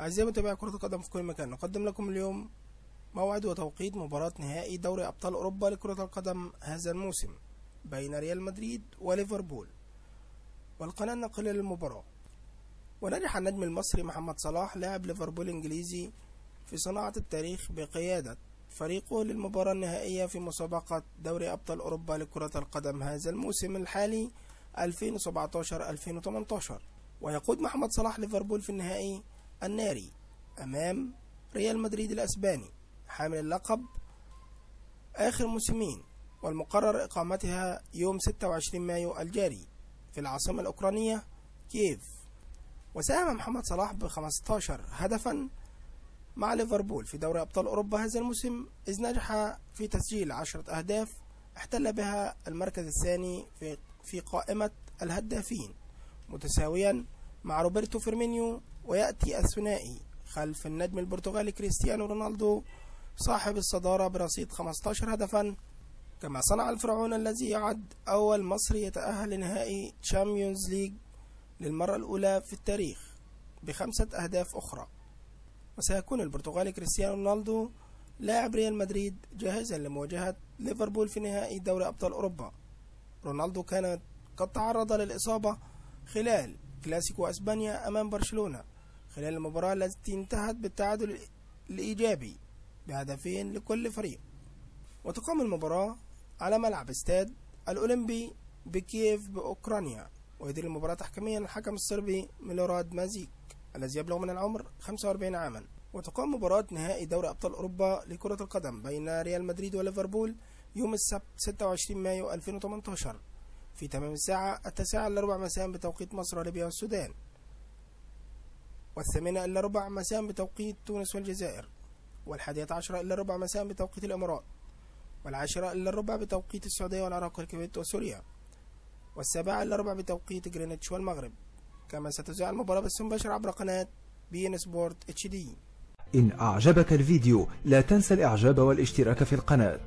أعزائي متابعي كرة القدم في كل مكان نقدم لكم اليوم موعد وتوقيت مباراة نهائي دوري أبطال أوروبا لكرة القدم هذا الموسم بين ريال مدريد وليفربول. والقناة الناقلة للمباراة. ونجح النجم المصري محمد صلاح لاعب ليفربول الإنجليزي في صناعة التاريخ بقيادة فريقه للمباراة النهائية في مسابقة دوري أبطال أوروبا لكرة القدم هذا الموسم الحالي 2017-2018 ويقود محمد صلاح ليفربول في النهائي الناري أمام ريال مدريد الأسباني حامل اللقب آخر موسمين والمقرر إقامتها يوم 26 مايو الجاري في العاصمة الأوكرانية كييف. وساهم محمد صلاح ب 15 هدفا مع ليفربول في دوري أبطال أوروبا هذا الموسم إذ نجح في تسجيل عشرة أهداف احتل بها المركز الثاني في قائمة الهدافين متساويا مع روبرتو فيرمينيو ويأتي الثنائي خلف النجم البرتغالي كريستيانو رونالدو صاحب الصدارة برصيد 15 هدفا كما صنع الفرعون الذي يعد أول مصري يتأهل لنهائي Champions League للمرة الأولى في التاريخ بخمسة أهداف أخرى. وسيكون البرتغالي كريستيانو رونالدو لاعب ريال مدريد جاهزا لمواجهة ليفربول في نهائي دوري أبطال أوروبا. رونالدو كان قد تعرض للإصابة خلال كلاسيكو أسبانيا أمام برشلونة. خلال المباراة التي انتهت بالتعادل الإيجابي بهدفين لكل فريق. وتقام المباراة على ملعب استاد الأولمبي بكييف بأوكرانيا. ويدير المباراة تحكيميا الحكم الصربي ميلوراد مازيك الذي يبلغ من العمر 45 عاما. وتقام مباراة نهائي دوري أبطال أوروبا لكرة القدم بين ريال مدريد وليفربول يوم السبت 26 مايو 2018 في تمام الساعة التاسعة إلا ربع مساء بتوقيت مصر وليبيا والسودان. والثامنة إلا ربع مساء بتوقيت تونس والجزائر والحادية عشرة إلا ربع مساء بتوقيت الإمارات والعاشرة إلا ربع بتوقيت السعودية والعراق والكويت وسوريا والسابعة إلا ربع بتوقيت جرينتش والمغرب. كما ستذاع المباراة بث مباشر عبر قناة beIN Sport HD. إن أعجبك الفيديو لا تنسى الإعجاب والاشتراك في القناة.